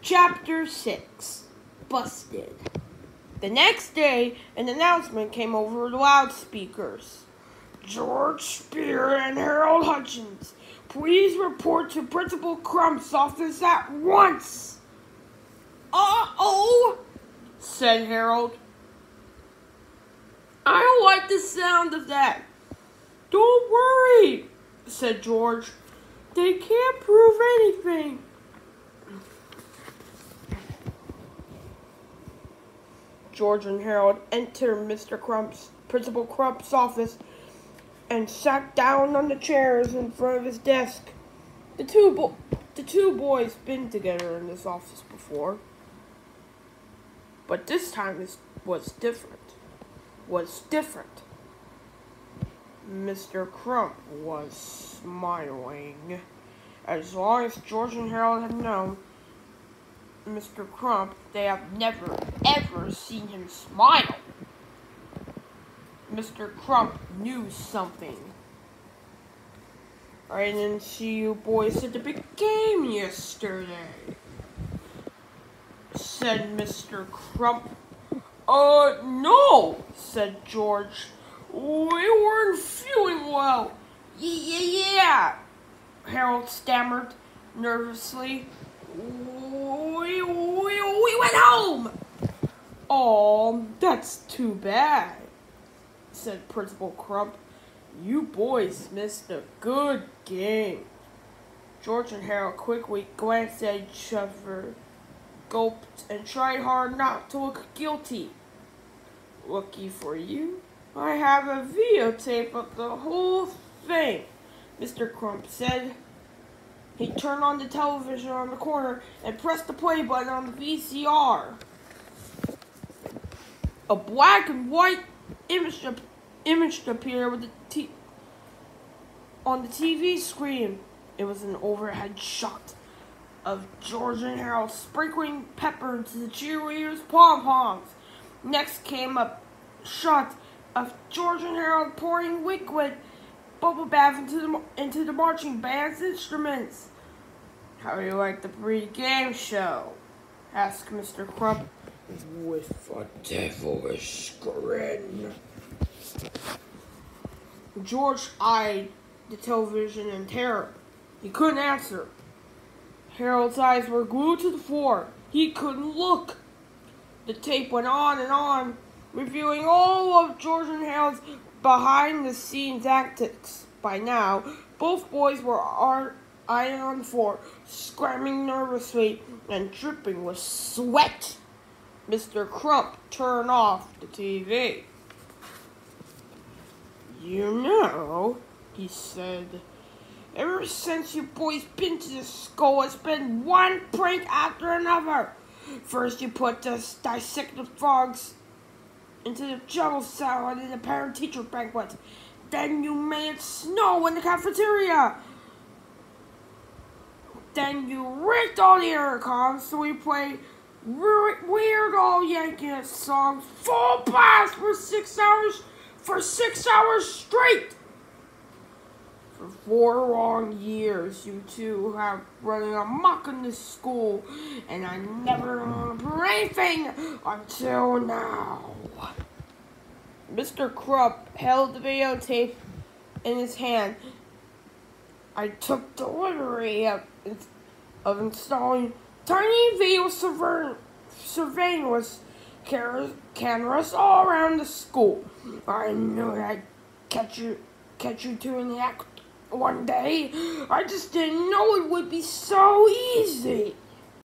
Chapter 6 Busted. The next day, an announcement came over the loudspeakers. George Spear and Harold Hutchins, please report to Principal Crump's office at once. Uh oh, said Harold. I don't like the sound of that. Don't worry, said George. They can't prove anything. George and Harold entered Mr. Crump's, Principal Crump's office and sat down on the chairs in front of his desk. The two, bo- the two boys been together in this office before, but this time it was different. Was different. Mr. Crump was smiling. As long as George and Harold had known Mr. Crump, they have never, ever seen him smile. Mr. Crump knew something. I didn't see you boys at the big game yesterday, said Mr. Crump. Uh, no, said George. We weren't feeling well. Yeah, yeah, yeah, Harold stammered nervously. We, we, we went home. Oh, that's too bad, said Principal Crump. You boys missed a good game. George and Harold quickly glanced at each other, gulped, and tried hard not to look guilty. Lucky for you, I have a videotape of the whole thing, Mr. Crump said. He turned on the television on the corner and pressed the play button on the VCR. A black and white image, image appeared with the t- on the TV screen. It was an overhead shot of George and Harold sprinkling pepper into the cheerleaders' pom poms. Next came a shot of George and Harold pouring liquid bubble bath into the into the marching band's instruments. How do you like the pre-game show? asked Mr. Crump with a devilish grin. George eyed the television in terror. He couldn't answer. Harold's eyes were glued to the floor. He couldn't look. The tape went on and on, revealing all of George and Harold's behind the scenes antics. By now, both boys were lying on floor, screaming nervously and dripping with sweat. Mr. Crump turned off the TV. You know, he said, ever since you boys been to the school, it's been one prank after another. First, you put the dissected frogs into the juggle salad in the parent-teacher banquet. Then you made snow in the cafeteria. Then you rigged all the intercoms so we played Weird Al Yankovic songs full blast for six hours for six hours straight. For four long years, you two have running amok in this school, and I never remember anything until now. Mr. Crump held the videotape in his hand. I took delivery of, of installing tiny video surveillance cameras all around the school. I knew I'd catch you, catch you two in the act one day. I just didn't know it would be so easy.